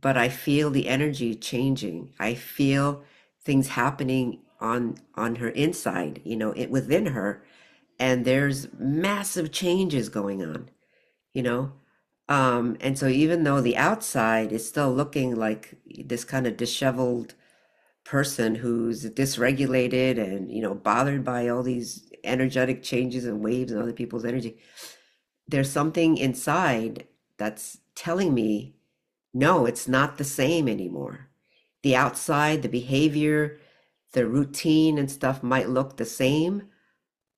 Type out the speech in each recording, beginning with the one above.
but I feel the energy changing. I feel things happening on on her inside, you know, it within her, and there's massive changes going on, you know. Um, and so even though the outside is still looking like this kind of disheveled person who's dysregulated and you know bothered by all these energetic changes and waves and other people's energy, there's something inside that's telling me no, it's not the same anymore. The outside, the behavior, the routine and stuff might look the same,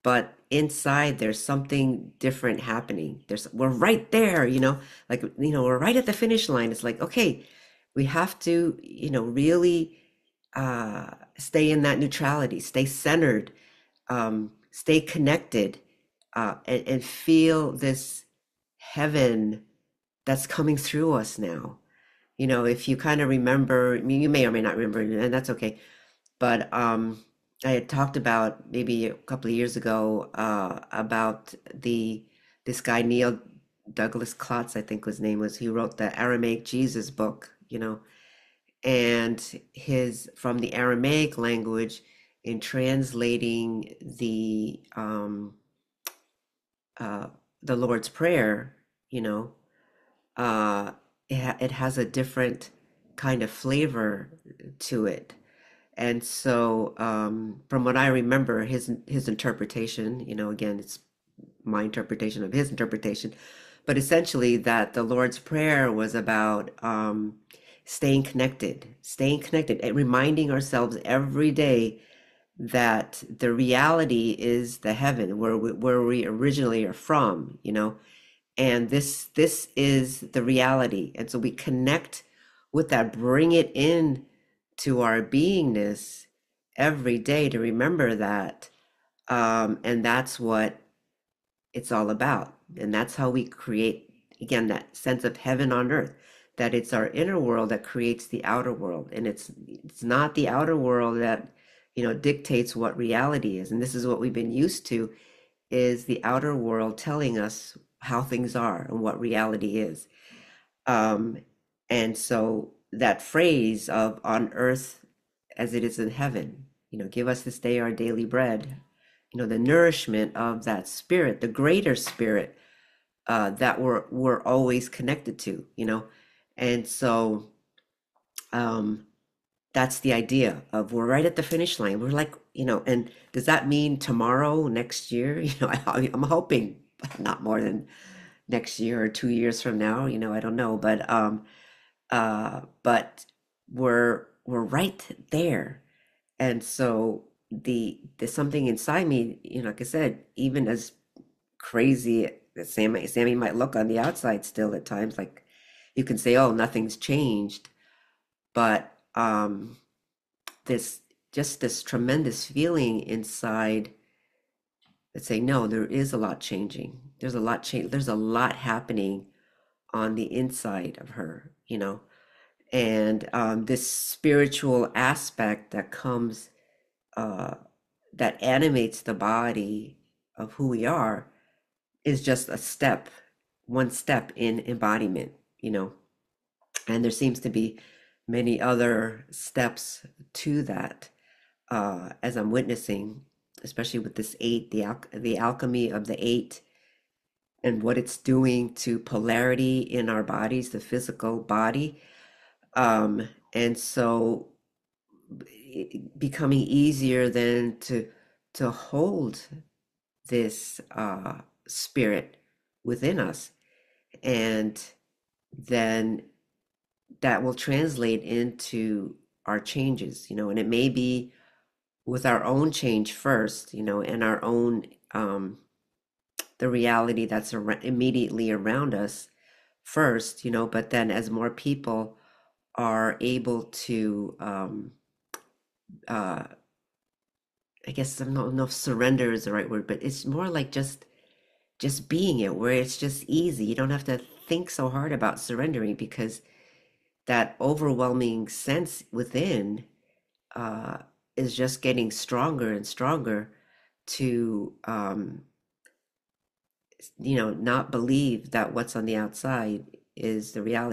but inside there's something different happening. There's we're right there, you know, like you know, we're right at the finish line. It's like, okay, we have to, you know, really uh stay in that neutrality, stay centered, um, stay connected, uh, and, and feel this heaven that's coming through us now you know, if you kind of remember, I mean, you may or may not remember, and that's okay. But um, I had talked about maybe a couple of years ago uh, about the this guy Neil Douglas Klotz, I think his name was. He wrote the Aramaic Jesus book, you know, and his from the Aramaic language in translating the um, uh, the Lord's Prayer, you know, uh, it, ha- it has a different kind of flavor to it. And so, um, from what I remember, his his interpretation, you know, again, it's my interpretation of his interpretation, but essentially that the Lord's Prayer was about um, staying connected, staying connected, and reminding ourselves every day that the reality is the heaven where we, where we originally are from, you know, and this this is the reality. And so we connect with that bring it in to our beingness every day to remember that um, and that's what it's all about. And that's how we create again that sense of heaven on earth that it's our inner world that creates the outer world. And it's it's not the outer world that you know dictates what reality is. And this is what we've been used to is the outer world telling us how things are and what reality is. Um, and so that phrase of on earth as it is in heaven, you know, give us this day our daily bread, you know, the nourishment of that spirit, the greater spirit uh, that we're, we're always connected to, you know. And so um, that's the idea of we're right at the finish line. We're like, you know, and does that mean tomorrow, next year? You know, I, I'm hoping not more than next year or two years from now, you know, I don't know, but um uh but we're we're right there. And so the there's something inside me, you know, like I said, even as crazy as Sammie Sammie might look on the outside still at times, like you can say, oh, nothing's changed, but um this just this tremendous feeling inside that say, no, there is a lot changing. There's a lot change. There's a lot happening on the inside of her, you know, and um, this spiritual aspect that comes, uh, that animates the body of who we are, is just a step, one step in embodiment, you know, and there seems to be many other steps to that uh, as I'm witnessing especially with this eight, the al- the alchemy of the eight, and what it's doing to polarity in our bodies, the physical body, um, and so becoming easier then to to hold this uh, spirit within us, and then that will translate into our changes, you know, and it may be with our own change first, you know, and our own um, the reality that's ar- immediately around us first, you know, but then as more people are able to, um, uh, I guess I don't know if surrender is the right word, but it's more like just just being it, where it's just easy. You don't have to think so hard about surrendering because that overwhelming sense within. Uh, is just getting stronger and stronger to um, you know not believe that what's on the outside is the reality